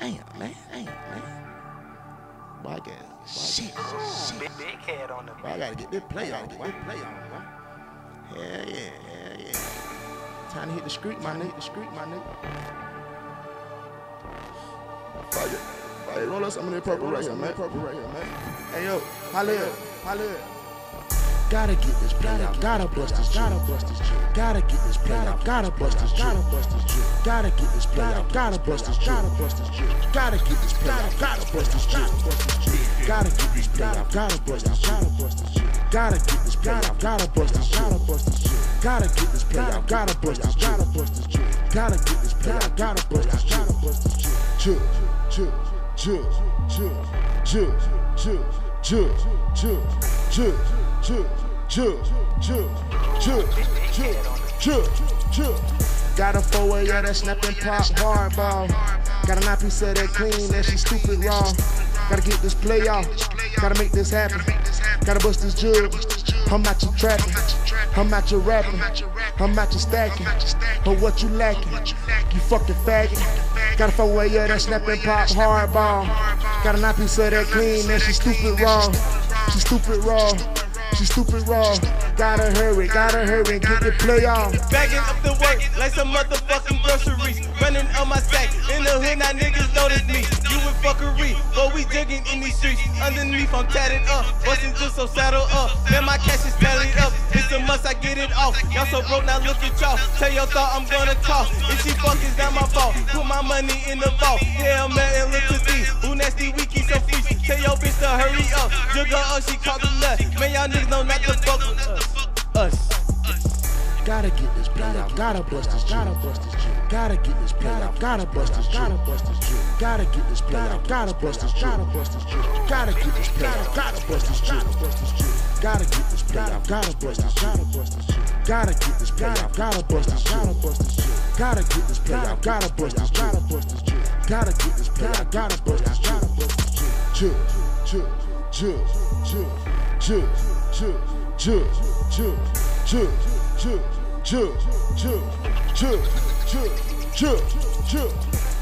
Damn, man. Damn, man. Boy, I got shit. Shit. Big, big head on the Boy, I gotta get this play on. Get this play on, boy. Hell yeah, hell yeah. Time to hit the street, my nigga. The street, my nigga. Fuck it. Fuck it. Roll up some of that purple right here, man. Purple right here, man. Hey yo, holla up, holla up. Gotta get this play out, gotta bust this, gotta bust this jig. Gotta get this play out, gotta bust this, gotta bust this jig. Gotta get this play out, gotta bust this, gotta bust this jig. Gotta get this play out, gotta bust this jig. Gotta get this play out, gotta bust this, jig. Gotta get this play out, gotta bust this, gotta bust this jig. Gotta get this play out, gotta bust this, gotta bust this jig. Gotta get this play out, gotta bust this, gotta bust this. Jig, jig, jig, jig, jig, jig, jig, jig, jig, jig, jig, jig, jig, jig, jig, jig. Got a four-way, yeah, that snapping pop hardball. Got a nine piece of that clean, that she stupid raw. Gotta get this play off, gotta make this happen. Gotta bust this jug. I'm out your trapping, I'm out your rapping, I'm out your stacking. But what you lacking? You fucking faggot. Got a four-way, yeah, that snapping pop hardball. Got a nine piece of that clean, that she stupid raw. She stupid raw. She stupid raw. Gotta hurry, gotta hurry, get the play off. Bagging up the work like some motherfucking groceries. Running on my sack in the hood, now niggas notice me. You with fuckery, but we digging in these streets. Underneath, I'm tatted up, busting just so saddle up. Man, my cash is tallied up. It's a must, I get it off. Y'all so broke, now look at y'all. Tell your thought I'm gonna talk. If she fuck, it's not my fault. Put my money in the vault. Hell, man, and look at these. Boonasty, we keep so free. Tell your bitch to hurry up. Jugger up, oh, she caught the nut. Man, y'all niggas know not to fuck with us. Us. Gotta get this play out, gotta bust this, gotta bust this jig. Gotta get this play out, gotta bust this, gotta bust this jig. Gotta get this play out, gotta bust this, gotta bust this jig. Gotta get this play out, gotta bust this, gotta bust this jig. Gotta get this play out, gotta bust this, gotta bust this jig. Gotta get this play out, gotta bust this, gotta bust this jig. Gotta get this play out, gotta bust this, gotta bust this jig. Gotta get this play out, gotta bust this, gotta bust this jig. Jig, jig, jig, jig, jig, jig, jig, jig, jig, jig, jig, jig, jig, jig, jig, jig.